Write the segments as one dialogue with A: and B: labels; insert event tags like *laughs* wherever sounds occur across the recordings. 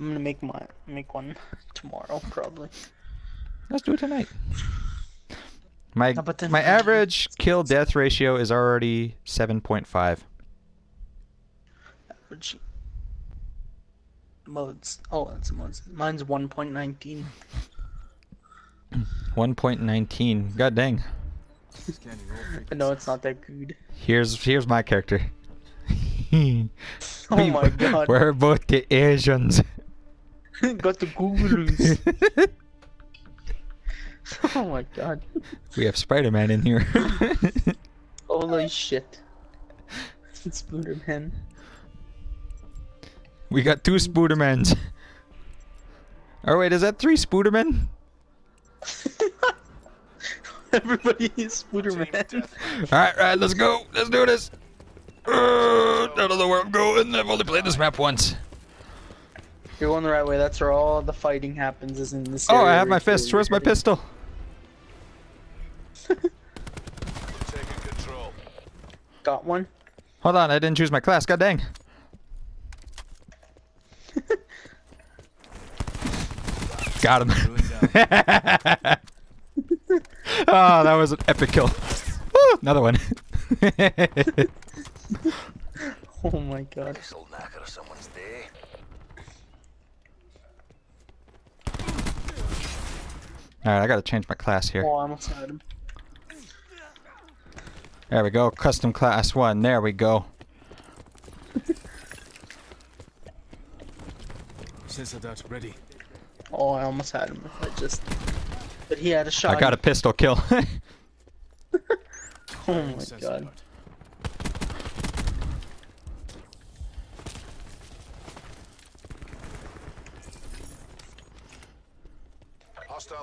A: I'm gonna make my make one *laughs* tomorrow probably.
B: Let's do it tonight. My
A: No, but then
B: my
A: we-
B: average kill death ratio is already 7.5.
A: Average modes. Oh, that's modes. Mine's 1.19. *clears throat*
B: 1.19. God dang.
C: Scanning all
A: I know it's not that good.
B: Here's here's my character. *laughs*
A: Oh my god.
B: We're both the Asians. *laughs*
A: Got the Googleroos. *laughs* oh my god.
B: we have Spider-Man in here. *laughs*
A: Holy shit. It's Spooderman.
B: we got two Spoodermans. Oh wait, is that three Spoodermen?
A: Everybody is Spooderman.
B: Alright, right, let's go. Let's do this. Uh, I don't know where I'm going. I've only played this map once.
A: You're going the right way. That's where all the fighting happens. Is in this.
B: Oh, I have my
A: right
B: fist. Where's my pistol?
D: Taking *laughs* control.
A: Got one.
B: Hold on, I didn't choose my class. God dang. *laughs* Got him. *laughs* Oh, that was an epic kill. Woo, another one.
A: Oh my god.
B: Alright, I gotta change my class here.
A: Oh, I almost had him.
B: There we go. Custom class one. There we go. *laughs*
C: Sensor dart ready.
A: Oh, I almost had him. I just. But he had a shot.
B: I got a pistol kill. *laughs* *laughs*
A: Oh my
C: Sensor
A: god.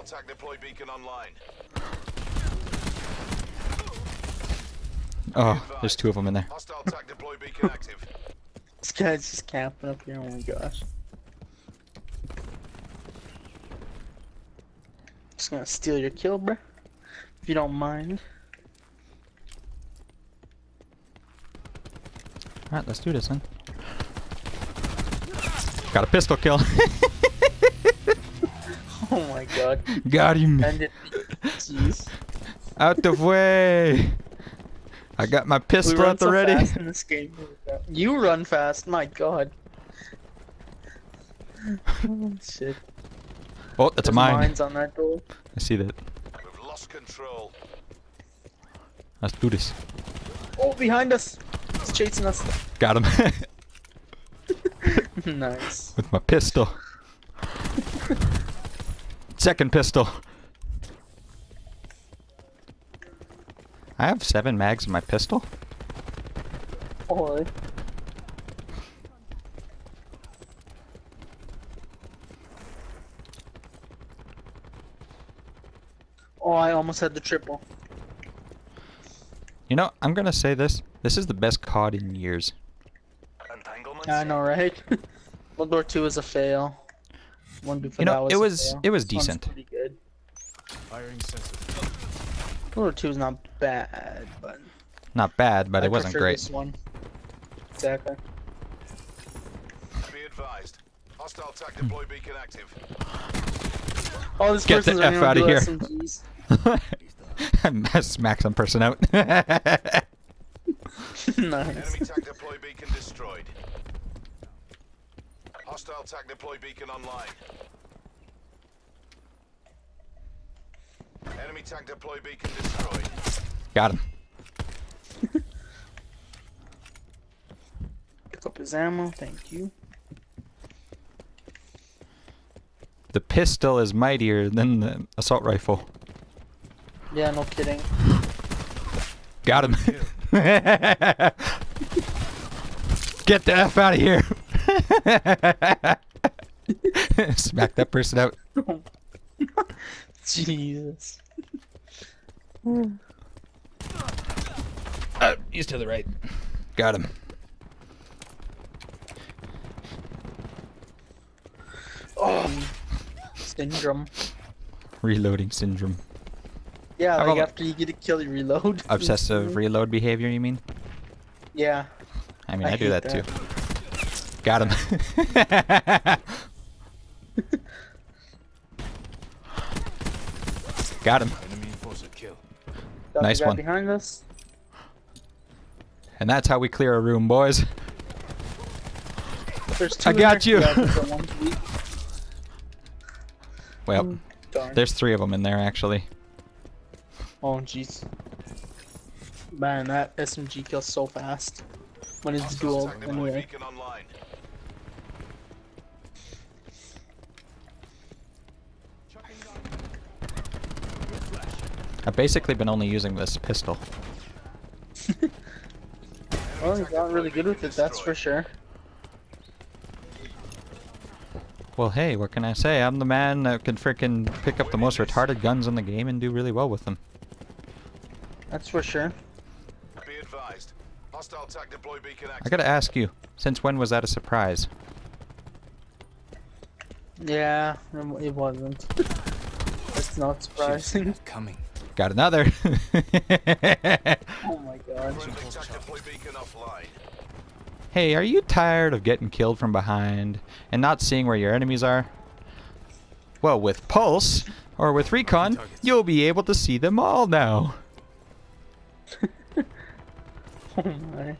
C: Dart.
D: Hostile tag deploy beacon online.
B: oh, there's two of them in there.
D: Hostile tag deploy beacon active.
A: This guy's just camping up here. Oh my gosh. Just gonna steal your kill, bruh. If you don't mind.
B: Alright, let's do this then. Got a pistol kill. *laughs* *laughs*
A: Oh my god.
B: Got him.
A: And it. Jeez.
B: Out the way. I got my pistol
A: run
B: at the
A: so
B: ready.
A: fast in this game. You run fast. My god. Oh, *laughs* shit.
B: Oh, that's a mine.
A: mines on that door.
B: I see that.
D: We've lost control.
B: Let's do this.
A: Oh, behind us. He's chasing us.
B: Got him. *laughs*
A: nice.
B: With my pistol. Second pistol. I have seven mags in my pistol.
A: Holy. Oh, I almost had the triple.
B: You know, I'm gonna say this. This is the best COD in years.
D: Entanglement.
A: I know, right? *laughs* World War Two is a fail. One before
B: You know,
A: that was
B: it was-
A: fail.
B: it was
A: This one's
B: decent.
A: Pretty good.
C: Firing sensor.
A: World Two is not bad, but
B: Not bad, but
A: I
B: it wasn't great.
A: This one. Exactly.
D: Be advised. Hostile tag deploy beacon active.
A: Oh, this
B: Get the
A: person's
B: F
A: running
B: outta
A: with
B: here. I *laughs* smack some person out. *laughs* *laughs*
A: nice.
D: Enemy tag deploy beacon destroyed. Hostile tag deploy beacon online. Enemy tag deploy beacon destroyed.
B: Got him. *laughs*
A: Pick up his ammo. Thank you.
B: The pistol is mightier than the assault rifle.
A: Yeah, no kidding.
B: Got him. *laughs* Get the F out of here. *laughs* Smack that person out. *laughs*
A: Jesus. *sighs*
B: Uh, he's to the right. Got him.
A: Oh. Syndrome.
B: Reloading syndrome.
A: Yeah, like after you get a kill, you reload.
B: Obsessive *laughs* reload behavior, you mean?
A: Yeah.
B: I mean,
A: I
B: I, do
A: hate
B: that, too. Got him. *laughs* Got him.
A: Got
B: nice one.
A: Behind us.
B: And that's how we clear a room, boys. I got you. well,
A: mm,
B: there's three of them in there actually.
A: Oh jeez. Man, that SMG kills so fast when it's dual anyway.
D: we're
B: I've basically been only using this pistol. *laughs*
A: Well, he got really good with it, that's for sure.
B: Well, hey, what can I say? I'm the man that can frickin' pick up the most retarded guns in the game and do really well with them.
A: That's for sure.
D: Be advised. Hostile attack deploy beacon
B: I gotta ask you, since when was that a surprise?
A: Yeah, it it wasn't. *laughs* It's not surprising.
C: Coming.
B: Got another.
A: Oh my god.
D: Friendly attack deploy beacon offline.
B: hey, are you tired of getting killed from behind and not seeing where your enemies are? Well, with Pulse or with Recon, you'll be able to see them all now. *laughs*
A: Oh my.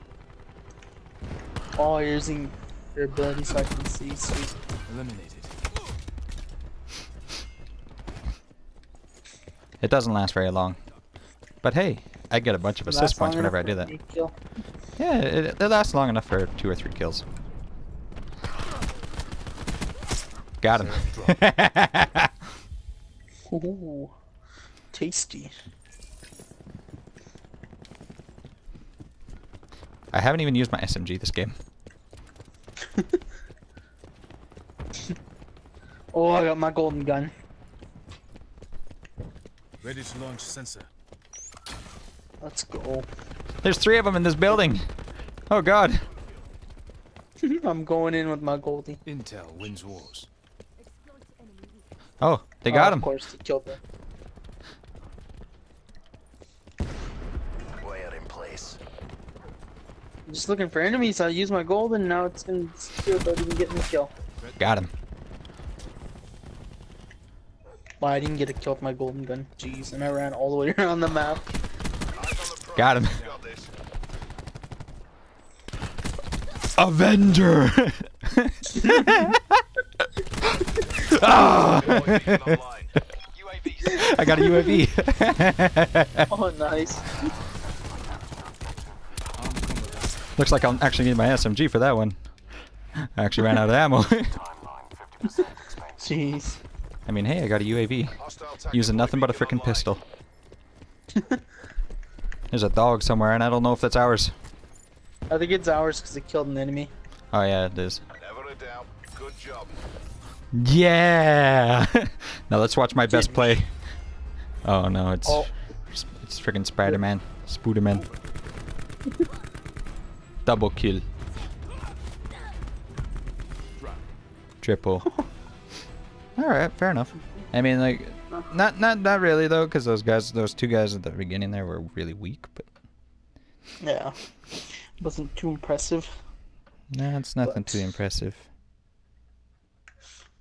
A: Oh, you're using your ability so I can see. Sweet.
C: Eliminated.
B: It doesn't last very long. But hey, I get a bunch of assist points whenever I do that.
A: me to kill.
B: Yeah, it, it lasts long enough for two or three kills. Got him. *laughs* *laughs*
A: Ooh, tasty.
B: I haven't even used my SMG this game. *laughs*
A: Oh, I got my golden gun.
C: Ready to launch sensor.
A: Let's go.
B: There's three of them in this building. Oh god. *laughs*
A: I'm going in with my goldie.
C: Intel wins wars.
B: Oh, they
A: Oh,
B: got
A: Of
B: him.
A: course, they killed him.
D: Wire in place.
A: I'm just looking for enemies. I use my golden. Now it's gonna steal without even getting a kill.
B: Got him.
A: Well, I didn't get a kill with my golden gun. Jeez, and I ran all the way *laughs* around the map.
D: Eyes on the prize.
B: Got him. Avenger. *laughs* Ah!
D: Deploy beacon online. UAV.
B: I got a UAV. *laughs*
A: Oh, nice.
B: Looks like I'll actually need my SMG for that one. I actually ran out of ammo.
A: Jeez.
B: I mean, hey, I got a UAV. Using nothing but a
D: beacon
B: freaking pistol. *laughs* There's a dog somewhere, and I don't know if that's ours.
A: I think it's ours because it killed an enemy.
B: Oh yeah, it is.
D: Never a doubt. Good job.
B: Yeah. *laughs* now let's watch my best play. Oh no, it's
A: Oh.
B: it's, it's freaking Spider-Man, Spooderman. *laughs* Double kill. Triple. All right, fair enough. I mean, like, not not not really though, because those guys, those two guys at the beginning there were really weak. But
A: Yeah. Wasn't too impressive.
B: nah, it's nothing too impressive.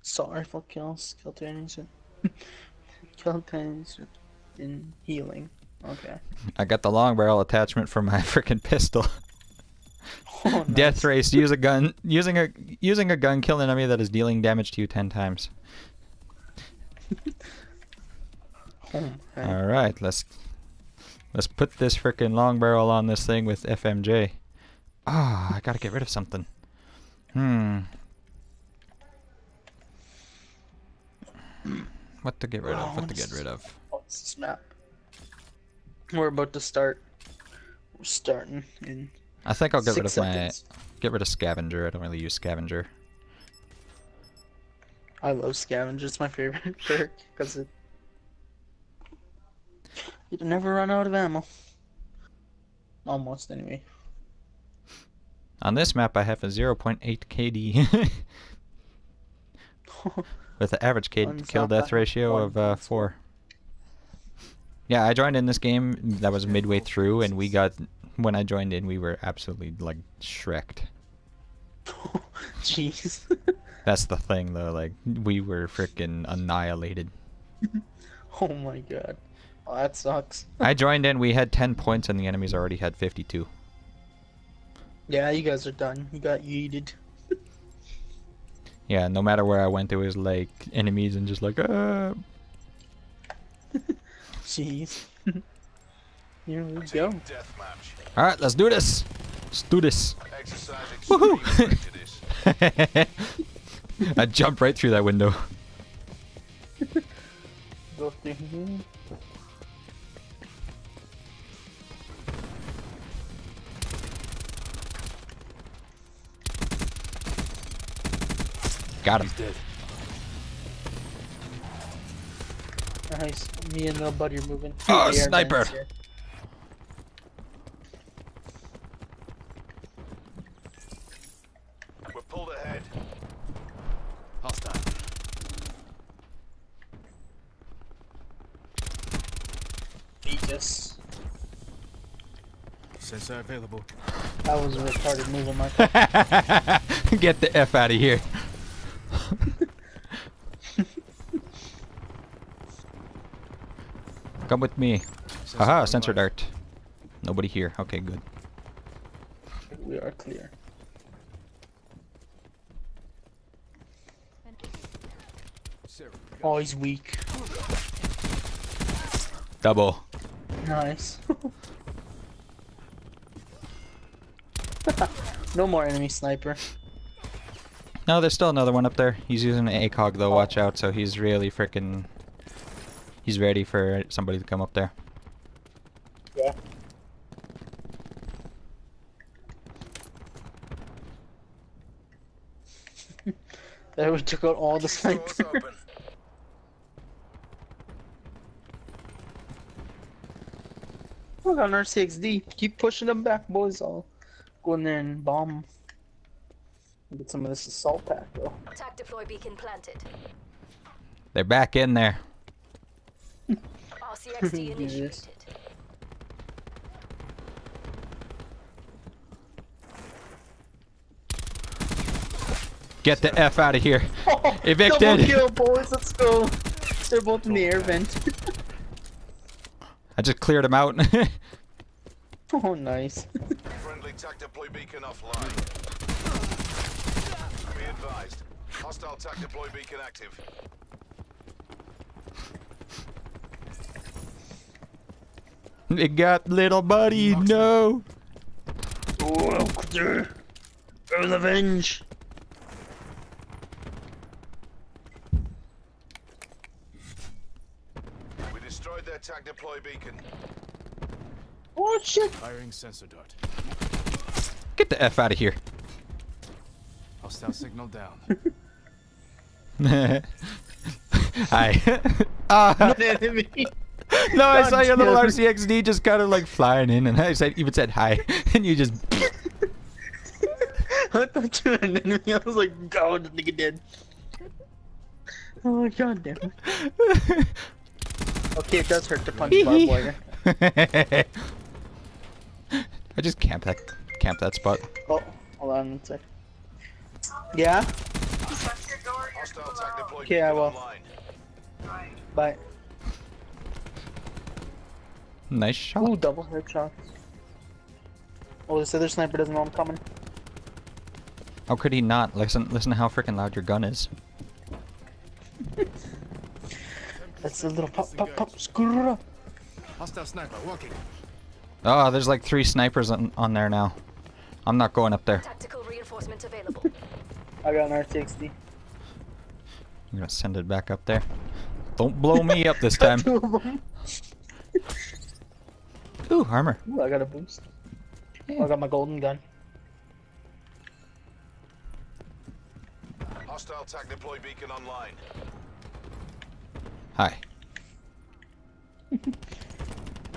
A: Assault rifle kills. Kill with- *laughs* Kill enemies in healing. Okay.
B: I got the long barrel attachment for my *laughs* freaking pistol. *laughs*
A: Oh,
B: Death race. Use a gun. Using a using a gun. Kill an enemy that is dealing damage to you ten times.
A: Oh.
B: All right, let's let's put this frickin' long barrel on this thing with FMJ. Ah, I gotta get rid of something. Hmm. What to get rid of? What to get rid of?
A: Oh, map. We're about to start. We're starting in
B: I think I'll get rid of
A: six
B: my get rid of scavenger. I don't really use scavenger.
A: I love scavenger. It's my favorite *laughs* perk because it you never run out of ammo. Almost anyway.
B: On this map, I have a 0.8 KD *laughs* with an average kill death ratio of uh, four. Yeah, I joined in this game. That was midway through, and we got when I joined in, we were absolutely like shreked. *laughs*
A: Jeez.
B: That's the thing, though. Like we were freaking annihilated. *laughs*
A: Oh my god. Oh, that sucks. *laughs*
B: I joined in. We had 10 points, and the enemies already had 52.
A: Yeah, you guys are done. You got yeeted.
B: Yeah, no matter where I went, there was like enemies and just like, uh. *laughs*
A: Jeez. Here we
D: Team
A: go.
D: deathmatch.
B: All right, let's do this. Let's do this.
D: Exercise
B: Woohoo. *laughs*
D: extreme prejudice.
B: I jumped right through that window.
A: Go through here.
B: Got him.
C: He's dead.
A: Nice. Me and the buddy are moving.
B: Oh,
A: Two air
B: sniper.
A: vents here.
D: We're pulled ahead.
C: Hostile.
A: Jesus.
C: Sensor available.
A: That was a retarded move on my *laughs* part.
B: Get the F out of here. *laughs* Come with me.
C: Sensor
B: Haha,
C: online.
B: sensor dart. Nobody here. Okay, good.
A: We are clear. Oh, he's weak.
B: Double.
A: Nice. *laughs* no more enemy sniper.
B: No, there's still another one up there. He's using an ACOG though, watch oh. out, so he's really freaking... He's ready for somebody to come up there.
A: Yeah. *laughs* There we took out all the
D: Keep *laughs*
A: Look on RCXD. Keep pushing them back, boys. I'll go in there and bomb. Get some of this assault pack though.
E: Attack deploy beacon planted.
B: They're back in there.
E: RCXD *laughs* initiated.
B: Get the F out of here. *laughs* Evicted.
A: Double kill, boys. Let's go. They're both in the air vent. *laughs*
B: I just cleared him out. *laughs*
A: oh, nice.
D: Friendly TAC deploy beacon offline. Be advised. Hostile TAC deploy beacon active.
B: it got little buddy, no.
A: Oh, revenge.
D: We destroyed their deploy beacon.
A: Oh shit.
C: Firing sensor dart.
B: Get the F out of here.
C: Hostile signal down. *laughs* *laughs*
B: Hi. *laughs* Ah.
A: enemy.
B: no, I saw your little
A: God
B: RCXD just kind of like flying in, and I said even said hi, and you just.
A: I thought you were an enemy. I was like, God, the nigga dead. Oh god damn it. Okay, it does hurt to punch *laughs* barbed wire.
B: I just camp that camp that spot.
A: Oh, hold on one sec. Yeah?
D: Hostile TAC deploy
A: Okay, I will. Bye.
B: Nice shot.
A: Ooh, double headshots. Oh, this other sniper doesn't know I'm coming.
B: How could he not? Listen, listen to how freaking loud your gun is. *laughs*
A: That's a little pop, pop, pop, screw.
C: Hostile sniper walking.
B: Oh, there's like three snipers on, on there now. I'm not going up there.
E: Tactical reinforcement available.
A: I got an RCXD.
B: I'm gonna send it back up there. Don't blow me up this time. *laughs*
A: Two.
B: Ooh, armor.
A: Ooh, I got a boost. Oh, I got my golden gun.
D: Hostile TAC deploy beacon online.
B: Hi.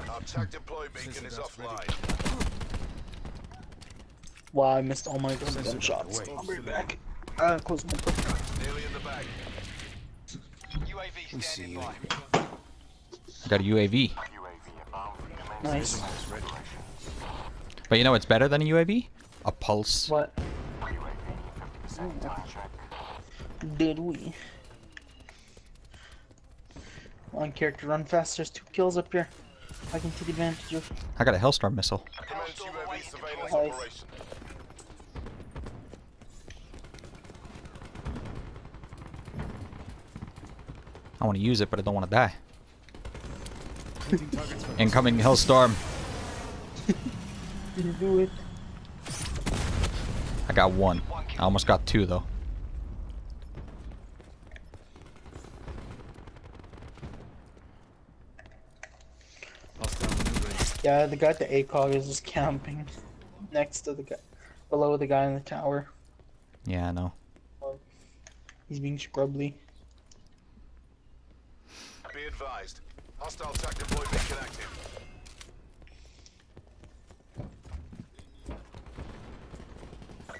D: Our TAC deploy beacon is offline.
A: Wow, I missed all my golden
C: Sensor
A: gun shots.
C: away.
A: I'll be right back. Uh, close my door.
D: Nearly in the bag.
C: We see you.
B: Got a UAV.
A: Nice.
B: But you know what's better than a UAV? A pulse.
A: What? Did we? One character run fast. There's two kills up here. I can take advantage of.
B: I got a Hellstorm missile.
D: Commence UAV surveillance
A: Nice.
B: I want to use it, but I don't want to die.
C: Hitting targets first.
B: Incoming Hellstorm. *laughs*
A: Didn't do it.
B: I got one. I almost got two though.
C: Hostile maneuvering.
A: Yeah, the guy at the ACOG is just camping next to the guy, below the guy in the tower.
B: Yeah, I know.
A: He's being scrubbly.
D: Be advised. Hostile attack deploy beacon active.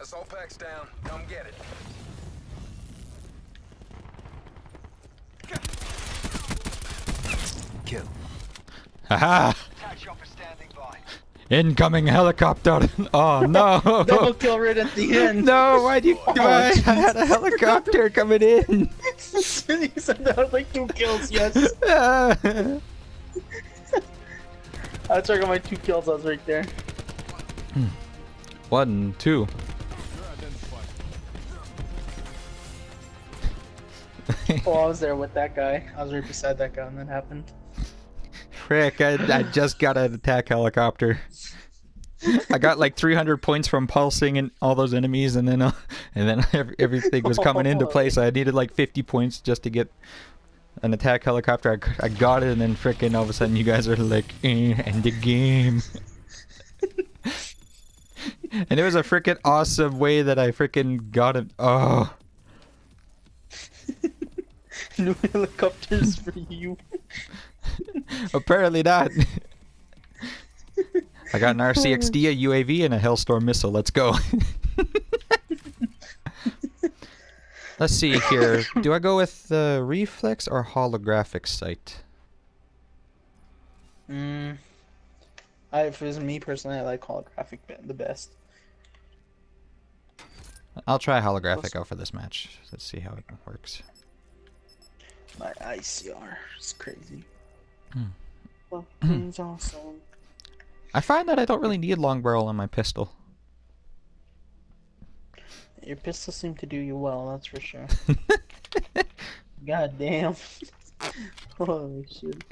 D: Assault pack's down. Come get it.
C: Kill.
B: Haha! *laughs* Incoming helicopter! *laughs* Oh *laughs* no!
A: Double kill right at the end.
B: No, why'd you
A: Oh,
B: I had a helicopter coming in!
A: he said that was like two kills. Yes. I took my two kills. I was right there. Hmm.
B: One, two.
C: You're.
A: Oh, I was there with that guy. I was right beside that guy and that happened.
B: Frick, I, I just got an attack helicopter. I got like 300 points from pulsing and all those enemies, and then uh, and then *laughs* ev- everything was coming into place. I needed like 50 points just to get an attack helicopter. I, I got it, and then frickin' all of a sudden you guys are like, eh, end the game. *laughs* and it was a frickin' awesome way that I frickin' got it. Oh, *laughs*
A: New helicopters for you. *laughs*
B: apparently not. I got an RCXD, a UAV, and a Hellstorm missile. Let's go. *laughs* Let's see here. Do I go with the reflex or holographic sight?
A: Mm. I, if it was me personally, I like holographic the best.
B: I'll try holographic out for this match. Let's see how it works.
A: My ICR is crazy.
B: Hmm.
A: Fucking awesome.
B: I find that I don't really need long barrel on my pistol.
A: Your pistols seem to do you well, that's for sure. *laughs* God damn. *laughs* Holy shit.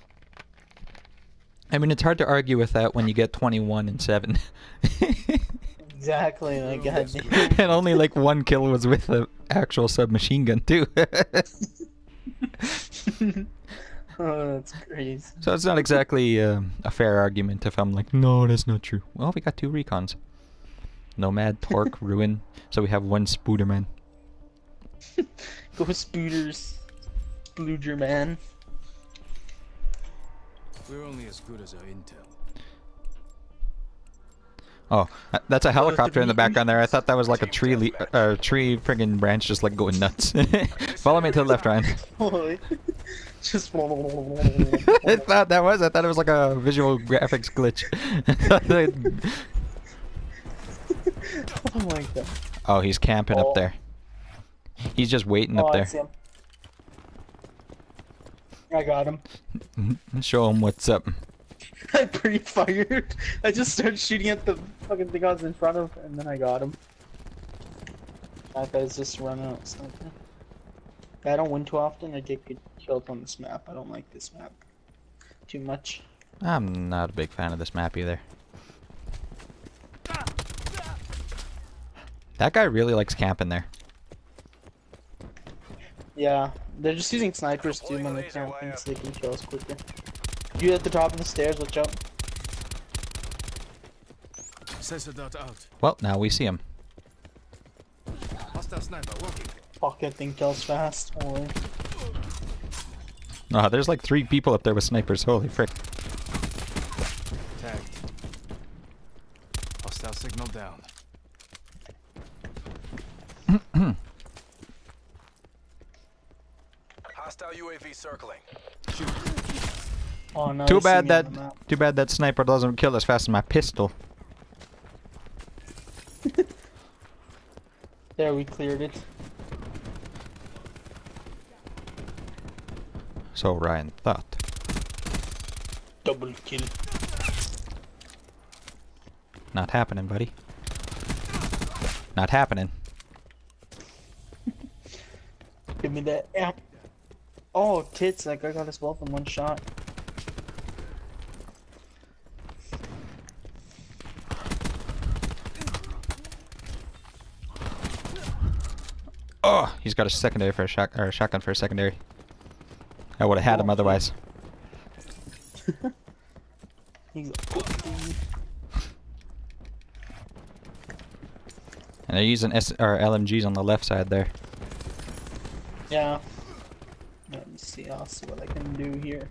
B: I mean, it's hard to argue with that when you get 21 and 7. *laughs*
A: Exactly, like god damn.
B: and only like one kill was with the actual submachine gun, too. *laughs*
A: oh, that's crazy.
B: So it's not exactly um, a fair argument if I'm like, no, that's not true. Well, we got two recons. Nomad, Torque, *laughs* Ruin. So we have one Spooderman. *laughs*
A: Go Spooters. Splooger man.
C: We're only as good as our intel.
B: Oh, uh, that's a helicopter in the background there. I thought that was like a tree, le- uh, tree friggin' branch just like going nuts. Follow me to the left, Ryan.
A: Holy. Just.
B: I thought that was. I thought it was like a visual graphics glitch. *laughs*
A: oh my god.
B: oh, he's camping
A: Oh.
B: up there. He's just waiting
A: Oh,
B: up
A: I
B: there.
A: him. I got him. Mm-hmm.
B: Show him what's up. *laughs*
A: I pre-fired. I just started shooting at the fucking thing I was in front of, and then I got him. That guy's just running out something. I don't win too often. I get killed on this map. I don't like this map too much.
B: I'm not a big fan of this map either. That guy really likes camping there.
A: Yeah, they're just using snipers too when they're camping so they can kill us quicker. You at the top of the stairs, watch out.
C: Sensor dart out.
B: Well, now we see him.
C: Hostile sniper walking.
A: Fuck, that thing kills fast. Holy.
B: Oh, there's like three people up there with snipers. Holy frick.
C: Tagged. Hostile signal down. *clears throat*
D: Hostile UAV circling.
A: Oh no.
B: Too bad that too bad that sniper doesn't kill as fast as my pistol. *laughs*
A: There, we cleared it.
B: So Ryan thought.
A: Double kill.
B: Not happening, buddy. Not happening. *laughs*
A: Give me that. Yeah. Oh, tits! Like I got us both in one shot.
B: Oh, he's got a secondary for a shot or a shotgun for a secondary. I would have had him otherwise. *laughs* And they're using S or LMGs on the left side there.
A: yeah. Let me see. I'll see what I can do here.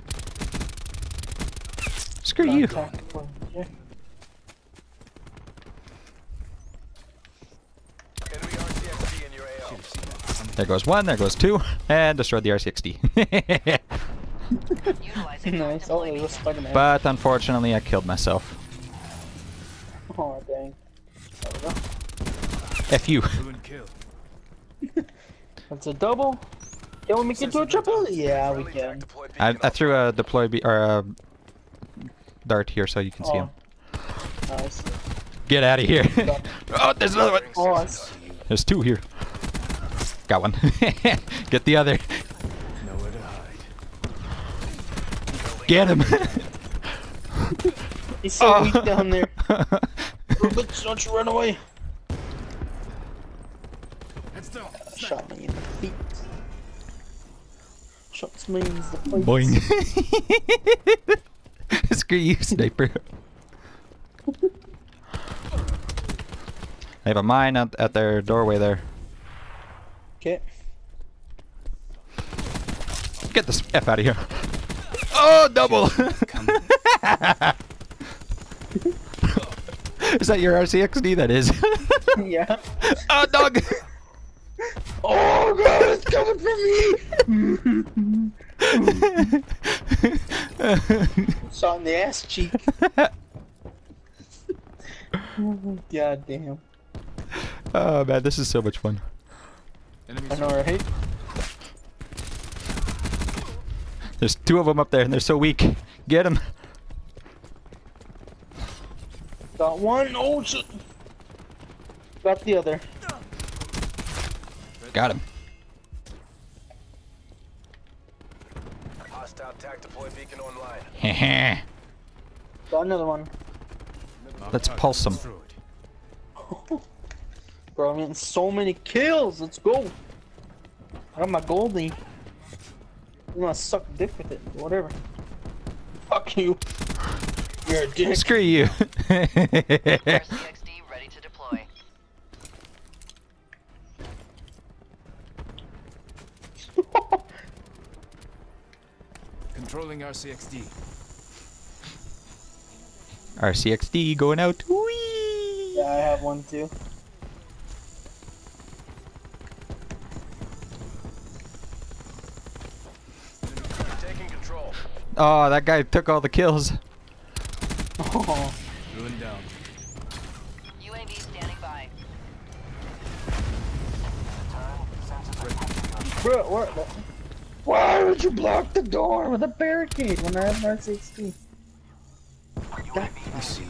B: Screw you.
A: Contact here.
D: Enemy RCXD in your AO.
B: There goes one, there goes two, and destroyed the
E: R60. *laughs*
A: nice. Oh, there's a Spider-Man.
B: but unfortunately, I killed myself.
A: Oh dang. There.
B: F you. *laughs*
A: That's a double. Can we make it to a triple? Yeah, we can.
D: TAC
B: I, I threw a deploy be or a dart here so you can see oh. him.
A: Oh, Nice.
B: Get out of here. *laughs* oh, there's another one.
A: Oh,
B: There's two here. Got one. *laughs* Get the other.
C: Nowhere to hide.
B: Get him.
A: he's so *laughs*
B: Oh.
A: weak down there. Bitch, don't you run away.
C: Heads.
A: Shot me in the feet. Shots me in the face.
B: Boing. *laughs* Screw you, sniper. I have a mine at, at their doorway there. Get this F out of here. Oh, double! *laughs* is that your RCXD? That is. *laughs*
A: yeah. *laughs*
B: oh, dog!
A: Oh god, it's coming from me! Shot in the ass cheek. god damn.
B: oh, man, this is so much fun.
C: Enemies
A: I know, right?
B: There's two of them up there, and they're so weak. Get them.
A: Got one. Oh shit. Got the other.
B: Got him.
D: Hostile TAC deployed beacon online. *laughs*
A: Got another one.
B: Let's
C: target
B: pulse 'em.
C: Destroyed.
A: Bro, I'm getting so many kills. Let's go. I got my goldie. I'm gonna suck dick with it. Whatever. Fuck you. You're a dick.
B: Screw you.
E: RCXD ready to deploy. *laughs*
C: Controlling RCXD.
B: RCXD going out. Whee!
A: yeah, I have one too.
D: Taking control.
B: Oh, that guy took all the kills.
A: Oh,
C: Ruin down.
E: UAV standing by.
A: bro, what? Why would you block the door with a barricade when I have an R60? God,
C: I see you.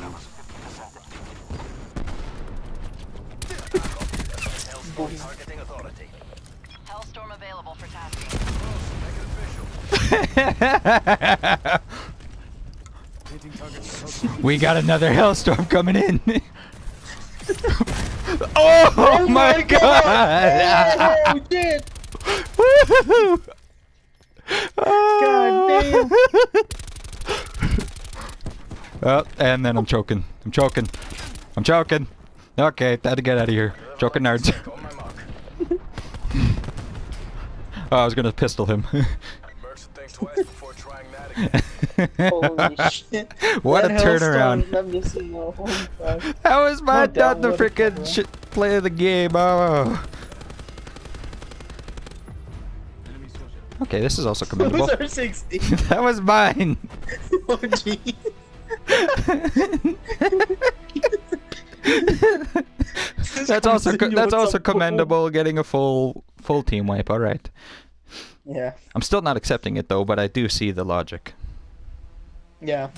D: Targeting authority.
E: Hellstorm available for tasking.
C: Hitting targets. close.
B: we got another Hellstorm coming in. *laughs* Oh, oh, my god!
A: Oh, shit!
B: Woohoo!
A: God *laughs*
B: Oh, and then I'm choking. I'm choking. I'm choking. Okay, had to get out of here. Choking nerds.
D: My. *laughs*
B: Oh, I was gonna pistol him.
A: Holy *laughs* shit.
B: what a
A: That Hellstorm,
B: turnaround.
A: Let me see. Holy fuck.
B: That was my
A: No doubt
B: not the freaking shit play of the game. Oh. Okay, this is also *laughs* commendable.
A: R60? *laughs*
B: that was mine.
A: Oh, gee.
B: that's also that's also commendable. Getting a full full team wipe. All right.
A: Yeah.
B: I'm still not accepting it though, but I do see the logic.
A: Yeah.